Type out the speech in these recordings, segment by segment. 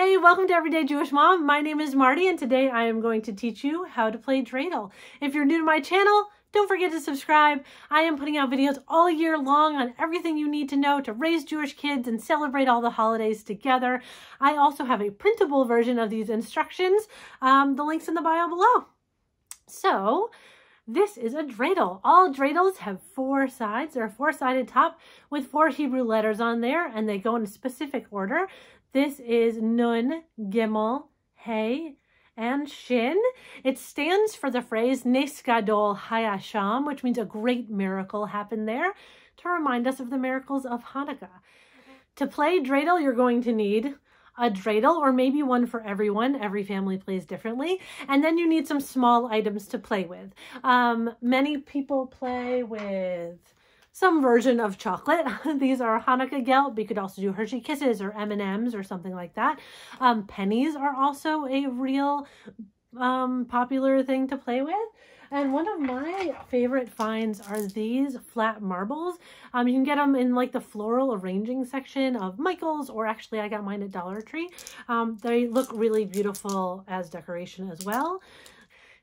Hey, welcome to Everyday Jewish Mom. My name is Marty and today I am going to teach you how to play dreidel. If you're new to my channel, don't forget to subscribe. I am putting out videos all year long on everything you need to know to raise Jewish kids and celebrate all the holidays together. I also have a printable version of these instructions. Um, the link's in the bio below. So, this is a dreidel. All dreidels have four sides. They're a four-sided top with four Hebrew letters on there, and they go in a specific order. This is Nun, Gimel, Hey, and Shin. It stands for the phrase Nes Gadol Haya Sham, which means a great miracle happened there, to remind us of the miracles of Hanukkah. To play dreidel, you're going to need a dreidel or maybe one for everyone. Every family plays differently. And then you need some small items to play with. Um, many people play with some version of chocolate. These are Hanukkah Gelt. You could also do Hershey Kisses or M&Ms or something like that. Um, pennies are also a real um, popular thing to play with. And one of my favorite finds are these flat marbles. Um, you can get them in like the floral arranging section of Michael's, or actually I got mine at Dollar Tree. Um, they look really beautiful as decoration as well.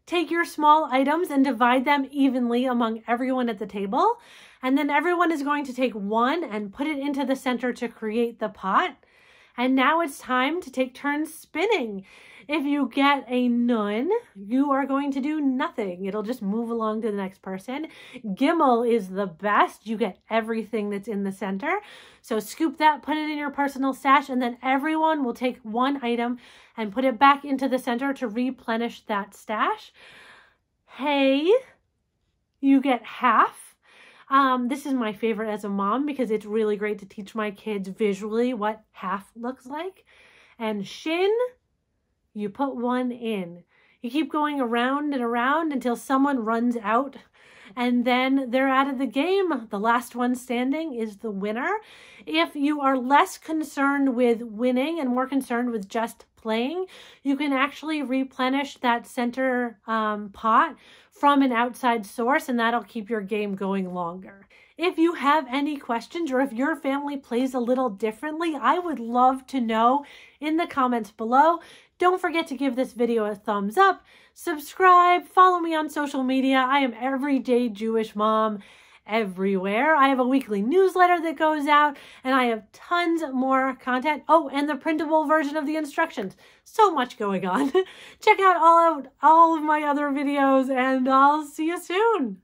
Take your small items and divide them evenly among everyone at the table. And then everyone is going to take one and put it into the center to create the pot. And now it's time to take turns spinning. If you get a nun, you are going to do nothing. It'll just move along to the next person. Gimel is the best. You get everything that's in the center. So scoop that, put it in your personal stash, and then everyone will take one item and put it back into the center to replenish that stash. Hey, you get half. Um, this is my favorite as a mom because it's really great to teach my kids visually what half looks like. And shin, you put one in. You keep going around and around until someone runs out and then they're out of the game. The last one standing is the winner. If you are less concerned with winning and more concerned with just playing, you can actually replenish that center um, pot from an outside source and that'll keep your game going longer. If you have any questions or if your family plays a little differently, I would love to know in the comments below. Don't forget to give this video a thumbs up, subscribe, follow me on social media. I am Everyday Jewish Mom everywhere. I have a weekly newsletter that goes out and I have tons more content. Oh, and the printable version of the instructions. So much going on. Check out all of all of my other videos and I'll see you soon.